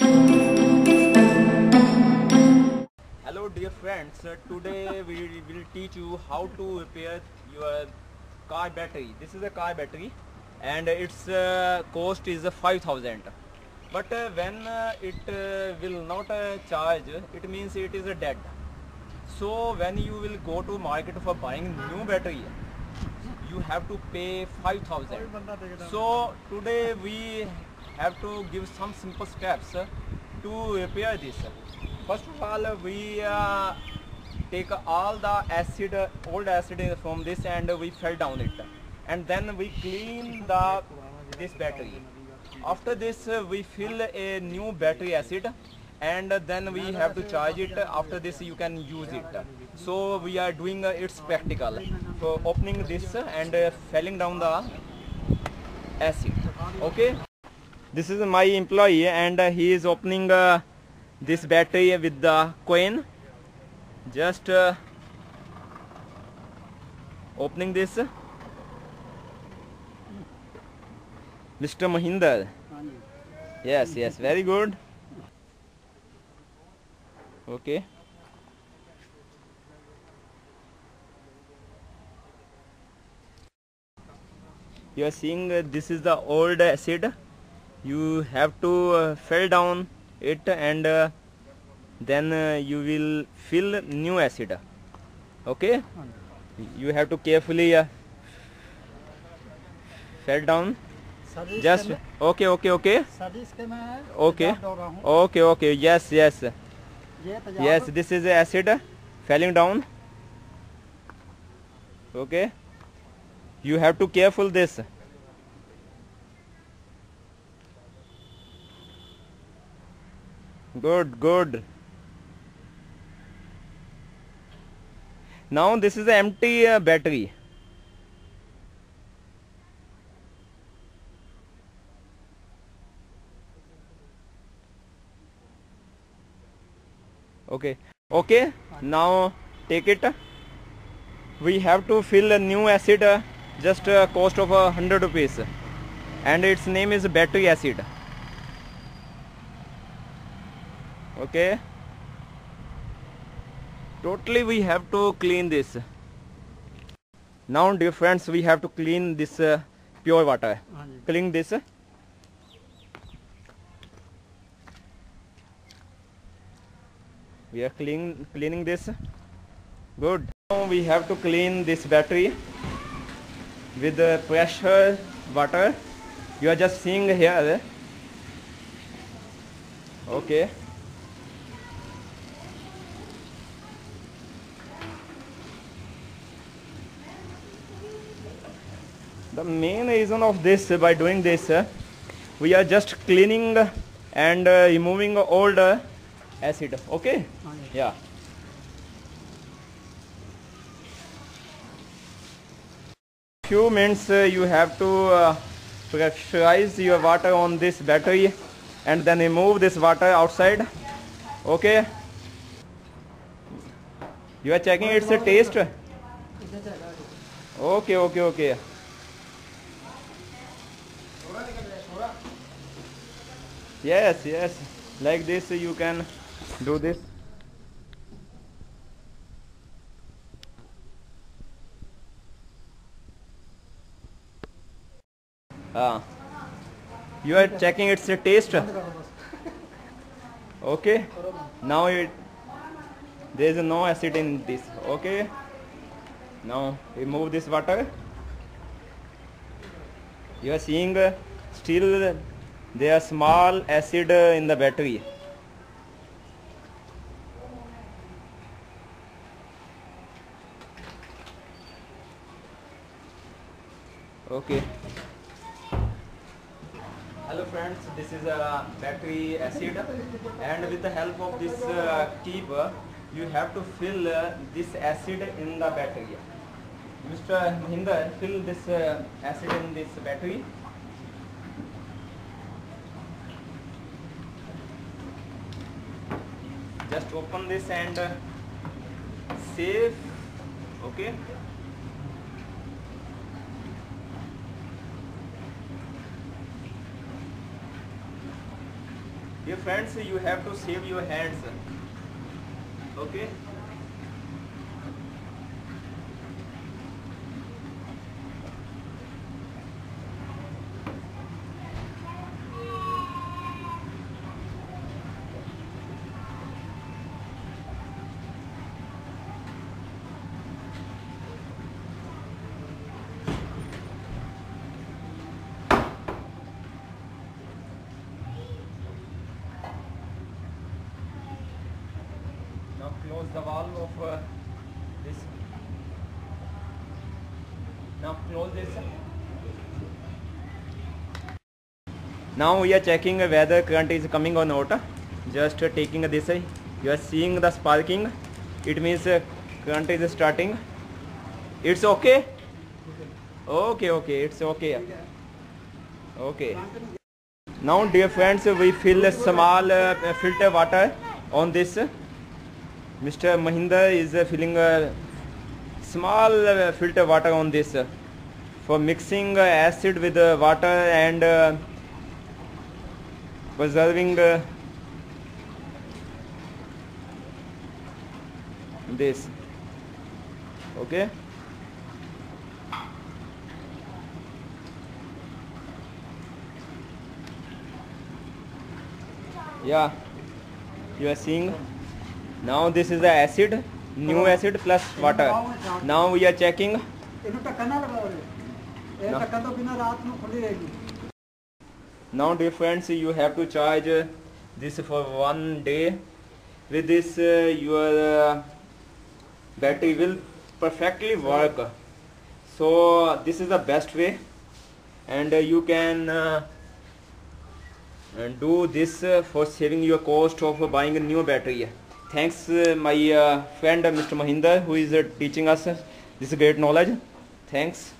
Hello dear friends, Uh, today we will teach you how to repair your car battery. This is a car battery and its uh, cost is uh, 5000 but uh, when uh, it uh, will not charge it means it is dead. So when you will go to market for buying new battery you have to pay 5000 so today we have to give some simple steps uh, to repair this first of all uh, we uh, take all the acid uh, old acid from this and we fell down it. And then we clean the this battery. After this uh, we fill a new battery acid and then we have to charge it. After this you can use it. So we are doing uh, its practical. So opening this and uh, falling down the acid. Okay this is my employee and uh, he is opening uh, this battery with the coin. Just uh, opening this. Mr mahinder. Yes yes very good. Okay. You are seeing uh, this is the old acid you have to uh, fell down it and uh, then uh, you will fill new acid. Okay? You have to carefully uh, fell down. Just okay okay okay. Okay. okay okay. Yes yes. yes this is acid falling down. Okay? You have to careful this. Good good. Now this is an empty uh, battery. Okay. Okay now take it. We have to fill a new acid uh, just uh, cost of uh, 100 rupees. And its name is battery acid okay. Totally we have to clean this. Now dear friends we have to clean this uh, pure water. clean this. We are clean cleaning this. Good. Now we have to clean this battery with the pressure water. You are just seeing here. Okay the main reason of this by doing this we are just cleaning and uh, removing old acid okay? Yeah. Few minutes uh, you have to uh, pressurize your water on this battery and then remove this water outside okay? You are checking its a taste okay okay okay yes yes. Like this you can do this. Ah. You are checking its taste? Okay. Now it there is no acid in this. Okay. Now remove this water. You are seeing still there are small acid uh, in the battery. Okay. Hello friends this is a battery acid and with the help of this uh, keeper you have to fill uh, this acid in the battery. Mr mahinder fill this uh, acid in this battery open this and uh, save. Okay. Dear friends you have to save your hands. Okay the valve of uh, this. Now close this. Now we are checking whether current is coming or not. Just taking this. You are seeing the sparking. It means uh, current is starting. It's okay? Okay okay. It's okay. Okay. Now dear friends we fill a small uh, filter water on this Mr. Mahinder is uh, filling a small uh, filter water on this uh, for mixing acid with water and preserving this. Okay? Yeah. You are seeing now this is the acid new acid plus water. now we are checking. Now dear friends you have to charge this for one day. With this uh, your uh, battery will perfectly work. So this is the best way. And you can uh, do this uh, for saving your cost of buying a new battery thanks uh, my uh, friend uh, mr mahinder who is teaching us this great knowledge. Thanks